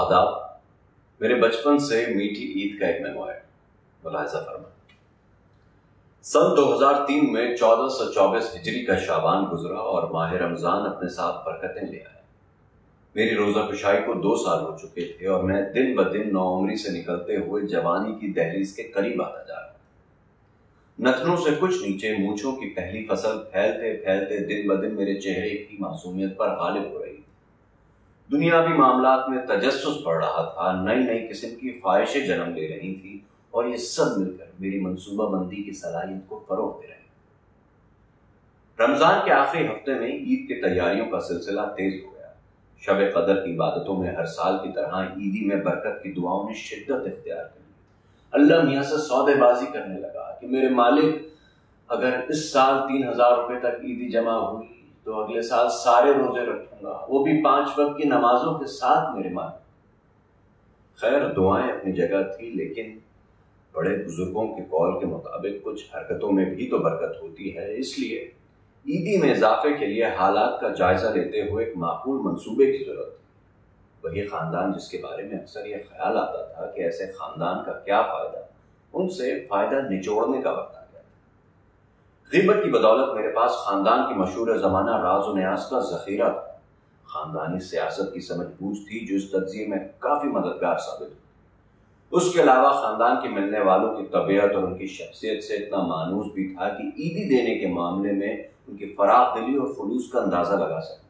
आदाब। मेरे बचपन से मीठी ईद का एक मेमो है, मुलायजा फरमा। सन 2003 में 1424 हिजरी का शाबान गुजरा और माह रमज़ान अपने साथ बरकतें ले आया। मेरी रोजा खुशाई को दो साल हो चुके थे और मैं दिन ब दिन नौमरी से निकलते हुए जवानी की दहलीज के करीब आता जा रहा नथनों से कुछ नीचे मूछों की पहली फ़सल फैलते फैलते दिन ब दिन मेरे चेहरे की मासूमियत पर गालिब हो रही दुनियावी मामला में तजस्स बढ़ रहा था नई नई किस्म की ख्वाहिशें जन्म ले रही थी और ये सब मिलकर मेरी मंसूबाबंदी की सलाहियत को फरोग दे रहे। रमज़ान के आखिरी हफ़्ते में ईद की तैयारियों का सिलसिला तेज हो गया। शब कदर की इबादतों में हर साल की तरह ईदी में बरकत की दुआओं ने शिद्दत इख्तियार कर ली। अल्लाह मियाँ से सौदेबाजी करने लगा कि मेरे मालिक, अगर इस साल तीन हज़ार रुपये तक ईदी जमा हुई तो अगले साल सारे रोज़े रखूँगा। वो भी पाँच वक्त की नमाजों के साथ मेरे मान खैर, दुआएँ अपनी जगह थी, लेकिन बड़े बुज़ुर्गों के कौल के मुताबिक कुछ हरकतों में भी तो बरकत होती है। इसलिए ईदी में इजाफे के लिए हालात का जायजा लेते हुए एक माकूल मंसूबे की ज़रूरत थी। वही खानदान जिसके बारे में अक्सर यह ख्याल आता था कि ऐसे खानदान का क्या फ़ायदा, उनसे फ़ायदा निचोड़ने का वक्त गिबत की बदौलत मेरे पास खानदान की मशहूर जमाना राज न्यास का जखीरा था। खानदानी सियासत की समझ बूझ थी, जो इस तजिए में काफ़ी मददगार साबित हुई। उसके अलावा खानदान के मिलने वालों की तबीयत और उनकी शख्सियत से इतना मानूस भी था कि ईदी देने के मामले में उनकी फराख दिली और फलूस का अंदाज़ा लगा सका।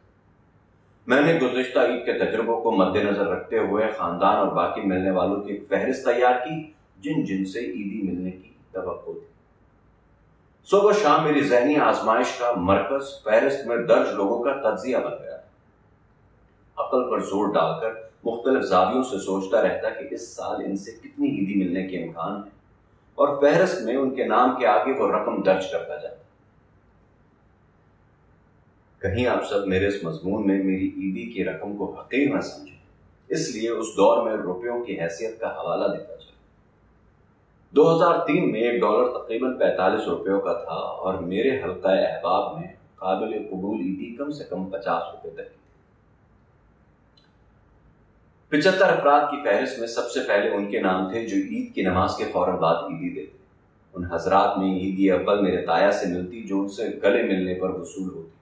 मैंने गुजशत ईद के तजुर्बों को मद्देनजर रखते हुए खानदान और बाकी मिलने वालों की फहरिस्त तैयार की, जिन जिनसे ईदी मिलने की तो थी। सुबह शाम मेरी जहनी आजमाइश का मरकज फहरिस्त में दर्ज लोगों का तजिया बन गया। अकल पर ज़ोर डालकर मुख्तलिफ़ जावियों से सोचता रहता कि इस साल इनसे कितनी ईदी मिलने के इम्कान है और फहरिस्त में उनके नाम के आगे वो रकम दर्ज करता जाता कहीं आप सब मेरे इस मजमून में मेरी ईदी की रकम को हकीर न समझे, इसलिए उस दौर में रुपयों की हैसियत का हवाला देता चला 2003 में एक डॉलर तकरीबन पैंतालीस रुपयों का था और मेरे हल्का अहबाब में काबिल कबूल ईदी कम से कम पचास रुपए तक की पिछहत्तर अफराद की फहरिस्त में सबसे पहले उनके नाम थे जो ईद की नमाज़ के फ़ौरन बाद ईदी देते उन हजरात में ईदी अव्वल मेरे ताया से मिलती, जो उनसे गले मिलने पर वसूल होती।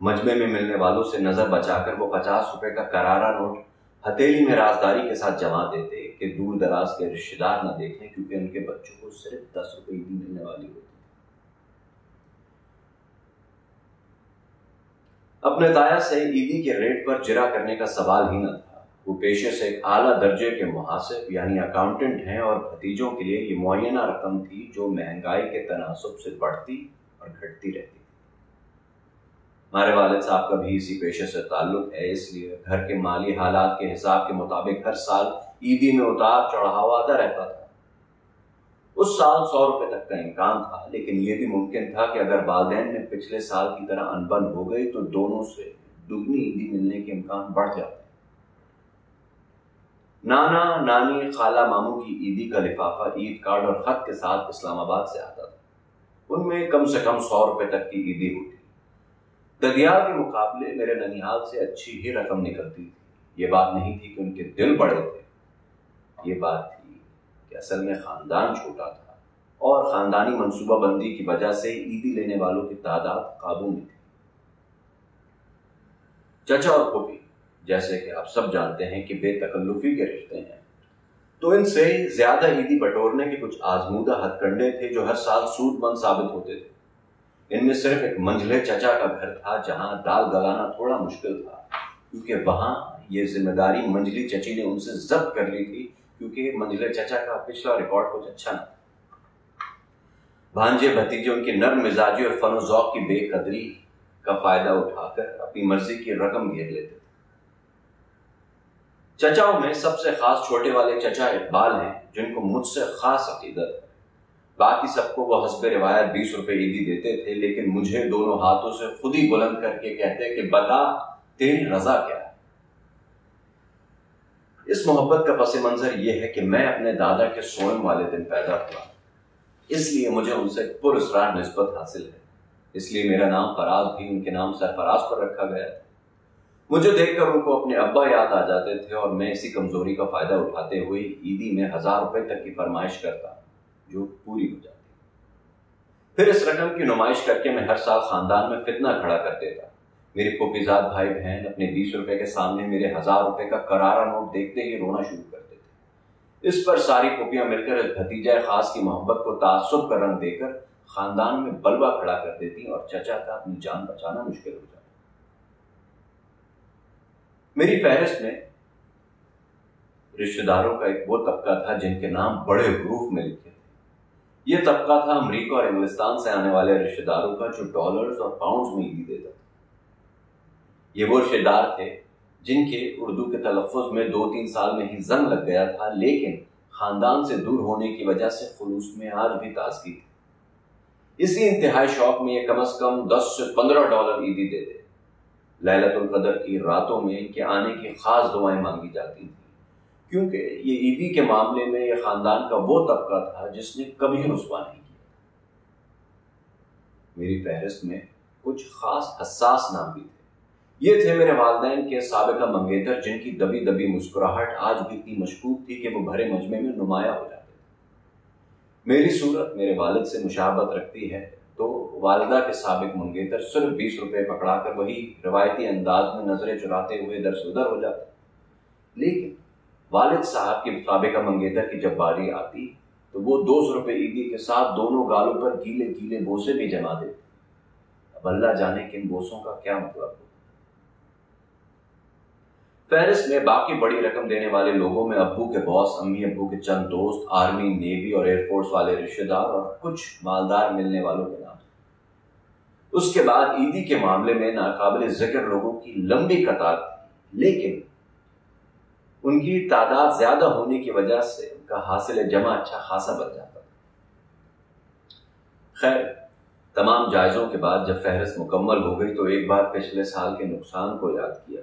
मजमे में मिलने वालों से नज़र बचाकर वो पचास रुपए का करारा नोट हथेली में राजदारी के साथ जमा देते कि दूर दराज के रिश्तेदार न देखें, क्योंकि उनके बच्चों को सिर्फ़ दस रुपए ईदी मिलने वाली होती अपने ताया से ईदी के रेट पर जिरा करने का सवाल ही न था। वो पेशे से एक आला दर्जे के मुहासिब यानी अकाउंटेंट हैं और भतीजों के लिए ये मुआयना रकम थी जो महँगाई के तनासब से बढ़ती और घटती रहती हमारे वालिद साहब का भी इसी पेशे से ताल्लुक है, इसलिए घर के माली हालात के हिसाब के मुताबिक हर साल ईदी में उतार चढ़ाव आता रहता था। उस साल सौ रुपए तक का इम्कान था, लेकिन यह भी मुमकिन था कि अगर वालदेन में पिछले साल की तरह अनबन हो गई तो दोनों से दुगनी ईदी मिलने के इम्कान बढ़ जाते। नाना, नानी, खाला मामू की ईदी का लिफाफा ईद कार्ड और खत के साथ इस्लामाबाद से आता था। उनमें कम से कम सौ रुपए तक की ईदी होती दरियाल के मुकाबले मेरे ननिहाल से अच्छी ही रकम निकलती थी। ये बात नहीं थी कि उनके दिल बड़े थे। ये बात थी कि असल में खानदान छोटा था और खानदानी मनसूबाबंदी की वजह से ईदी लेने वालों की तादाद काबू में थी। चचा और फूफी जैसे कि आप सब जानते हैं कि बेतकल्लुफी के रिश्ते हैं तो इनसे ज़्यादा ईदी बटोरने के कुछ आजमूदा हथकंडे थे जो हर साल सूदमंद साबित होते थे। इनमें सिर्फ़ एक मंझले चचा का घर था, जहाँ दाल गलाना थोड़ा मुश्किल था। क्योंकि वहाँ ये ज़िम्मेदारी मंझली चची ने उनसे जब्त कर ली थी, क्योंकि मंझले चचा का पिछला रिकॉर्ड कुछ अच्छा न भांजे भतीजे उनकी नर्म मिजाजी और फनोजौक की बेकदरी का फ़ायदा उठाकर अपनी मर्ज़ी की रकम घेर लेते थे। चचाओं में सबसे खास छोटे वाले चचा इकबाल हैं, जिनको मुझसे खास अकीदत है। बाकी सबको वो हसब रिवायत बीस रुपए ईदी देते थे, लेकिन मुझे दोनों हाथों से खुद ही बुलंद करके कहते कि बता, तेरी रजा क्या है? इस मोहब्बत का पस मंजर यह है कि मैं अपने दादा के सोम वाले दिन पैदा हुआ। इसलिए मुझे उनसे पुरस्कार नस्बत हासिल है। इसलिए मेरा नाम फराज भी उनके नाम सरफराज पर रखा गया था मुझे देखकर उनको अपने अब्बा याद आ जाते थे और मैं इसी कमज़ोरी का फ़ायदा उठाते हुए ईदी में हज़ार रुपए तक की फरमाइश करता। जो पूरी हो जाती फिर इस रकम की नुमाइश करके मैं हर साल खानदान में फितना खड़ा कर देता। मेरे पोपीजाद भाई बहन अपने बीस रुपए के सामने मेरे हज़ार रुपए का करारा नोट देखते ही रोना शुरू कर देते इस पर सारी पोपियाँ मिलकर इस भतीजा खास की मोहब्बत को तासुब का रंग देकर खानदान में बलवा खड़ा कर देती और चचा का अपनी जान बचाना मुश्किल हो जाता मेरी फहरिस्त में रिश्तेदारों का एक वो तबका था जिनके नाम बड़े हरूफ में लिखे यह तबका था अमरीका और इंग्लिस्तान से आने वाले रिश्तेदारों का जो डॉलर्स और पाउंड्स में ईदी देता था। ये वो रिश्तेदार थे जिनके उर्दू के तलफ़ में दो तीन साल में ही जंग लग गया था, लेकिन खानदान से दूर होने की वजह से खुलूस में आज भी ताजगी थी। इसी इंतहाई शौक में ये कम अज कम दस से पंद्रह डॉलर ईदी देते लैलतुल कदर की रातों में इनके आने की खास दुआएँ मांगी जाती थी। क्योंकि ये ईदी के मामले में ये खानदान का वो तबका था जिसने कभी रुसवा नहीं किया। मेरी फहरिस्त में कुछ खास हसास नाम भी थे। ये थे मेरे वालदेन के सबका मंगेतर, जिनकी दबी दबी मुस्कुराहट आज भी इतनी मशकूक थी कि वो भरे मजमे में नुमाया हो जाते थे। मेरी सूरत मेरे वालिद से मुशाबत रखती है तो वालदा के सबक मंगेतर सिर्फ़ बीस रुपए पकड़ाकर वही रवायती अंदाज में नज़रें चुराते हुए दर उधर हो जाते। लेकिन वालिद साहब के सबका मंगेतर की जब बारी आती तो वो दो सौ रुपये ईदी के साथ दोनों गालों पर गीले गीले बोसे भी जमा देते अब अल्लाह जाने किन बोसों का क्या मतलब हो। फेरिस में बाकी बड़ी रकम देने वाले लोगों में अब्बू के बॉस, अम्मी अबू के चंद दोस्त, आर्मी, नेवी और एयरफोर्स वाले रिश्तेदार और कुछ मालदार मिलने वालों के नाम। उसके बाद ईदी के मामले में नाकाबिल ज़िक्र लोगों की लंबी कतार लेकिन उनकी तादाद ज़्यादा होने की वजह से उनका हासिल जमा अच्छा खासा बन जाता था। खैर, तमाम जायजों के बाद जब फहरिस्त मुकम्मल हो गई तो एक बार पिछले साल के नुकसान को याद किया,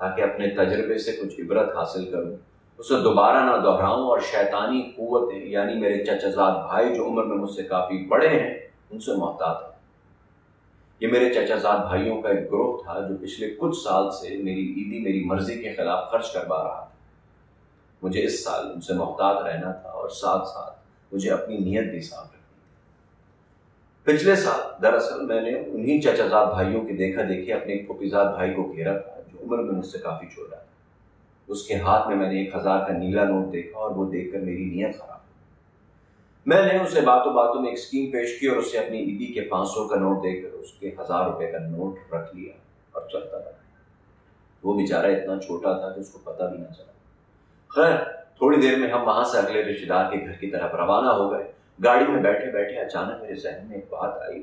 ताकि अपने तजर्बे से कुछ इबरत हासिल करूँ। उसे दोबारा ना दोहराऊं और शैतानी कुतें यानी मेरे चचाजाद भाई जो उम्र में मुझसे काफ़ी बड़े हैं, उनसे मोहतात है। ये मेरे चचाजाद भाइयों का एक ग्रुप था जो पिछले कुछ साल से मेरी ईदी, मेरी मर्ज़ी के खिलाफ खर्च करवा रहा था। मुझे इस साल उनसे मोहतात रहना था और साथ साथ मुझे अपनी नीयत भी साफ़ रखनी थी। पिछले साल, दरअसल, मैंने उन्हीं चचाजाद भाइयों की देखा देखी अपने फुफीजाद भाई को घेरा था, जो उम्र में मुझसे काफ़ी छोटा था। उसके हाथ में मैंने एक हज़ार का नीला नोट देखा और वो देखकर मेरी नीयत खराब मैंने उसे बातों बातों में एक स्कीम पेश की और उसे अपनी ईदी के पाँच सौ का नोट देकर उसके हज़ार रुपए का नोट रख लिया और चलता रहा। वो बेचारा इतना छोटा था कि उसको पता भी ना चला। खैर, थोड़ी देर में हम वहाँ से अगले रिश्तेदार के घर की तरफ़ रवाना हो गए। गाड़ी में बैठे बैठे अचानक मेरे जहन में एक बात आई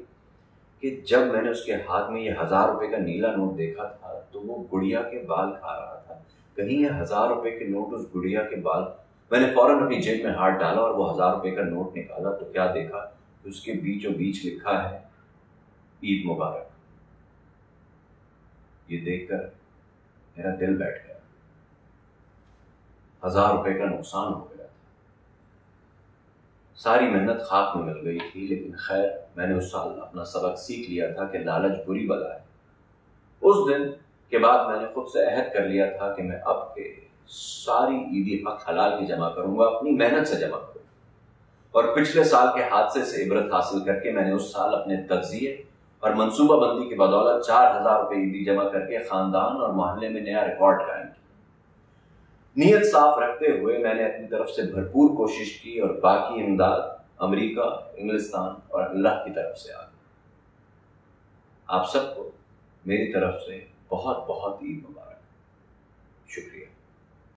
कि जब मैंने उसके हाथ में ये हज़ार रुपए का नीला नोट देखा था तो वो गुड़िया के बाल खा रहा था। कहीं ये हज़ार रुपए के नोट उस गुड़िया के बाल मैंने फ़ौरन अपनी जेब में हाथ डाला और वो हज़ार रुपए का नोट निकाला तो क्या देखा कि उसके बीचों बीच लिखा है, ईद मुबारक। ये देखकर मेरा दिल बैठ गया। हज़ार रुपए का नुकसान हो गया था। सारी मेहनत खाक में मिल गई थी, लेकिन खैर, मैंने उस साल अपना सबक सीख लिया था कि लालच बुरी बला है। उस दिन के बाद मैंने खुद से अहद कर लिया था कि मैं अब के सारी ईदी हक हलाल की जमा करूँगा, अपनी मेहनत से जमा करूँगा। और पिछले साल के हादसे से इबरत हासिल करके मैंने उस साल अपने तजिए और मनसूबा बंदी की बदौलत चार हज़ार रुपये ईदी जमा करके खानदान और मोहल्ले में नया रिकॉर्ड कायम किया। नीयत साफ़ रखते हुए मैंने अपनी तरफ़ से भरपूर कोशिश की और बाकी इमदाद अमेरिका, इंग्लिस्तान और अल्लाह की तरफ़ से आ गई। आप सबको मेरी तरफ़ से बहुत बहुत ईद मुबारक। शुक्रिया।